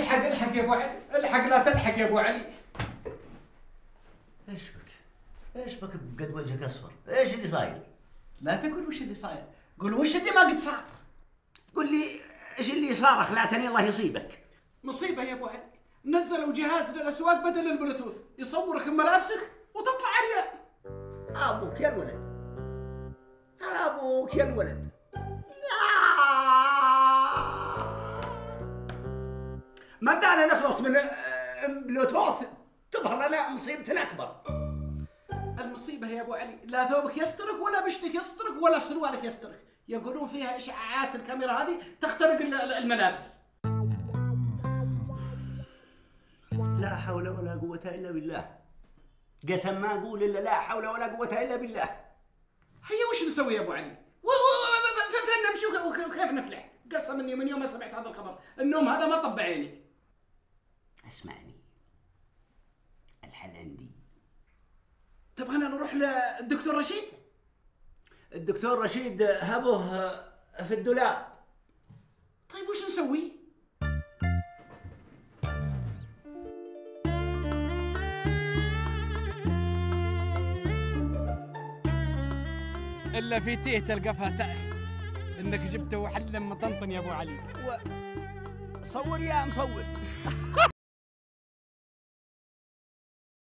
الحق الحق يا أبو علي الحق لا تلحق يا أبو علي. إيش بك؟ إيش بك بقد وجهك أصفر؟ إيش اللي صاير؟ لا تقول وش اللي صاير. قول وش اللي ما قد صار؟ قل لي إيش اللي صار؟ أخلعتني الله يصيبك. مصيبة يا أبو علي. نزلوا جهاز للأسواق بدل البلوتوث. يصورك بملابسك وتطلع عريان أبوك يا الولد. أبوك يا الولد. ما دانا نخلص من آه، بلوتوث تظهر لنا مصيبة أكبر المصيبة يا أبو علي لا ثوبك يسترك ولا بشتك يسترك ولا سروالك يسترك يقولون فيها اشعاعات الكاميرا هذه تخترق ال- ال- الملابس لا حول ولا قوة إلا بالله قسم ما أقول إلا لا حول ولا قوة إلا بالله هيا وش نسوي يا أبو علي؟ فين نمشي وك- وك- وكيف نفلح؟ قسم إني من يوم ما سمعت هذا الخبر، النوم هذا ما طب عيني. اسمعني. الحل عندي. تبغانا نروح للدكتور رشيد؟ الدكتور رشيد هبه في الدولاب. طيب وش نسوي؟ إلا في تيه تلقى فتح إنك جبته وحل مطنطن يا أبو علي. صور يا مصور.